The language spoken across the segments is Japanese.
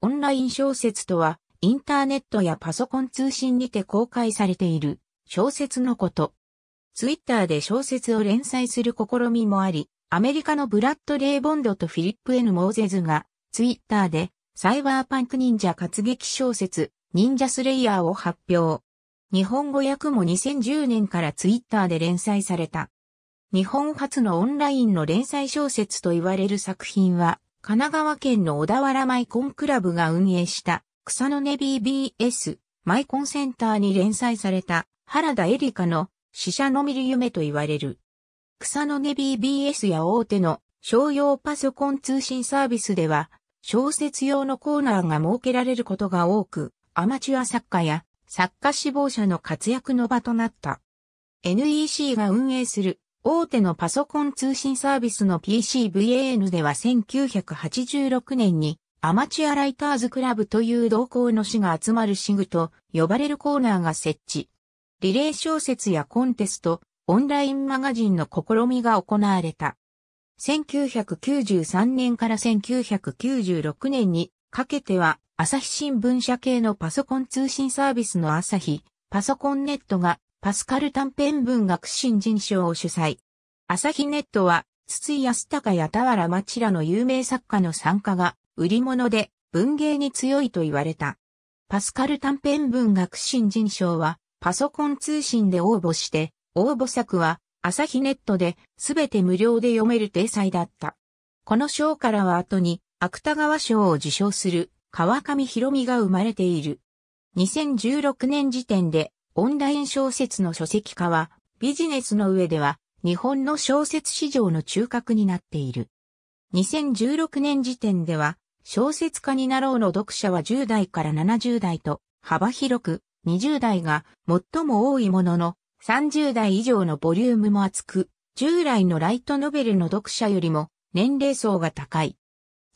オンライン小説とは、インターネットやパソコン通信にて公開されている小説のこと。ツイッターで小説を連載する試みもあり、アメリカのブラッドレー・ボンドとフィリップ・エヌ・モーゼズが、ツイッターで、サイバーパンク忍者活劇小説、忍者スレイヤーを発表。日本語訳も2010年からツイッターで連載された。日本初のオンラインの連載小説と言われる作品は、神奈川県の小田原マイコンクラブが運営した草の根 BBS マイコンセンターに連載された原田エリカの死者の見る夢と言われる。草の根 BBS や大手の商用パソコン通信サービスでは小説用のコーナーが設けられることが多く、アマチュア作家や作家志望者の活躍の場となった。NEC が運営する大手のパソコン通信サービスの PCVAN では1986年にアマチュアライターズクラブという同行の誌が集まるシグと呼ばれるコーナーが設置。リレー小説やコンテスト、オンラインマガジンの試みが行われた。1993年から1996年にかけては朝日新聞社系のパソコン通信サービスの朝日、パソコンネットがパスカル短編文学新人賞を主催。朝日ネットは、筒井康隆や田原町らの有名作家の参加が売り物で文芸に強いと言われた。パスカル短編文学新人賞は、パソコン通信で応募して、応募作は朝日ネットで全て無料で読める体裁だった。この賞からは後に芥川賞を受賞する川上博美が生まれている。2016年時点でオンライン小説の書籍化はビジネスの上では日本の小説市場の中核になっている。2016年時点では小説家になろうの読者は10代から70代と幅広く20代が最も多いものの30代以上のボリュームも厚く従来のライトノベルの読者よりも年齢層が高い。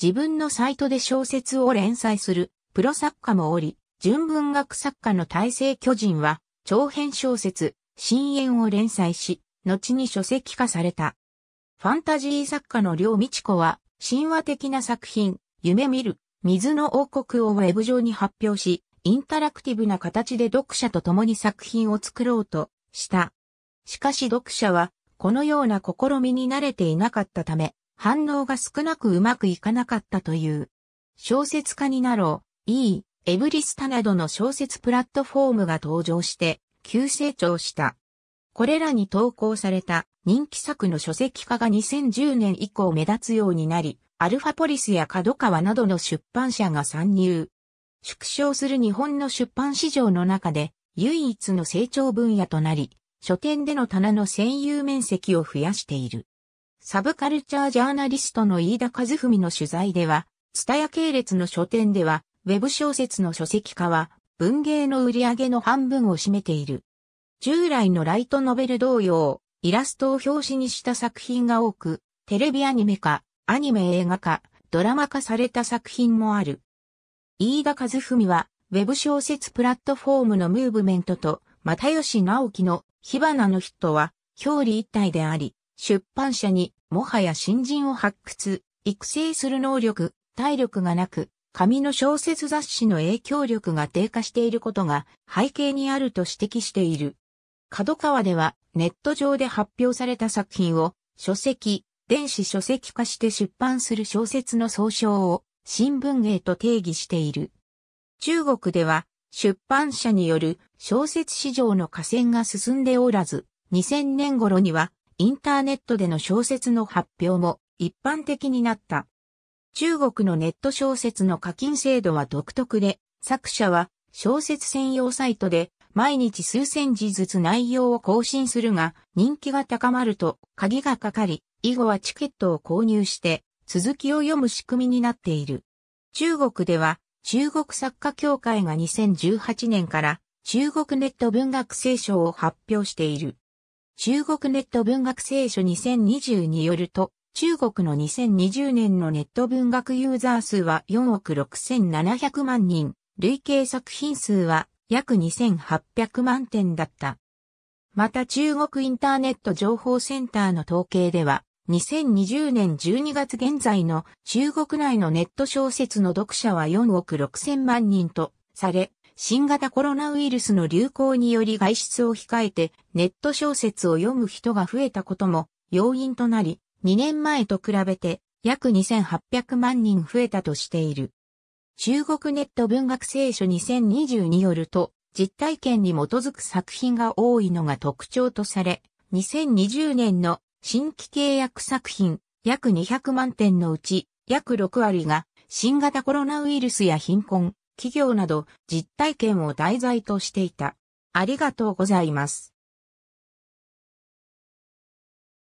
自分のサイトで小説を連載するプロ作家もおり、純文学作家の大成巨人は長編小説、深淵を連載し、後に書籍化された。ファンタジー作家の両道子は、神話的な作品、夢見る、水の王国をウェブ上に発表し、インタラクティブな形で読者と共に作品を作ろうとした。しかし読者は、このような試みに慣れていなかったため、反応が少なくうまくいかなかったという。小説家になろう、いい、エブリスタなどの小説プラットフォームが登場して、急成長した。これらに投稿された人気作の書籍化が2010年以降目立つようになり、アルファポリスや角川などの出版社が参入。縮小する日本の出版市場の中で唯一の成長分野となり、書店での棚の占有面積を増やしている。サブカルチャージャーナリストの飯田和文の取材では、ツタヤ系列の書店では、ウェブ小説の書籍化は、文芸の売り上げの半分を占めている。従来のライトノベル同様、イラストを表紙にした作品が多く、テレビアニメ化、アニメ映画化、ドラマ化された作品もある。飯田和文は、ウェブ小説プラットフォームのムーブメントと、又吉直樹の火花のヒットは、表裏一体であり、出版社にもはや新人を発掘、育成する能力、体力がなく、紙の小説雑誌の影響力が低下していることが背景にあると指摘している。角川ではネット上で発表された作品を書籍、電子書籍化して出版する小説の総称を新聞芸と定義している。中国では出版社による小説市場の河川が進んでおらず、2000年頃にはインターネットでの小説の発表も一般的になった。中国のネット小説の課金制度は独特で、作者は小説専用サイトで毎日数千字ずつ内容を更新するが、人気が高まると鍵がかかり、以後はチケットを購入して続きを読む仕組みになっている。中国では中国作家協会が2018年から中国ネット文学聖書を発表している。中国ネット文学聖書2020によると、中国の2020年のネット文学ユーザー数は4億6700万人、累計作品数は約2800万点だった。また中国インターネット情報センターの統計では、2020年12月現在の中国内のネット小説の読者は4億6千万人とされ、新型コロナウイルスの流行により外出を控えてネット小説を読む人が増えたことも要因となり、2年前と比べて約2800万人増えたとしている。中国ネット文学聖書2020によると、実体験に基づく作品が多いのが特徴とされ、2020年の新規契約作品約200万点のうち約6割が新型コロナウイルスや貧困、企業など実体験を題材としていた。ありがとうございます。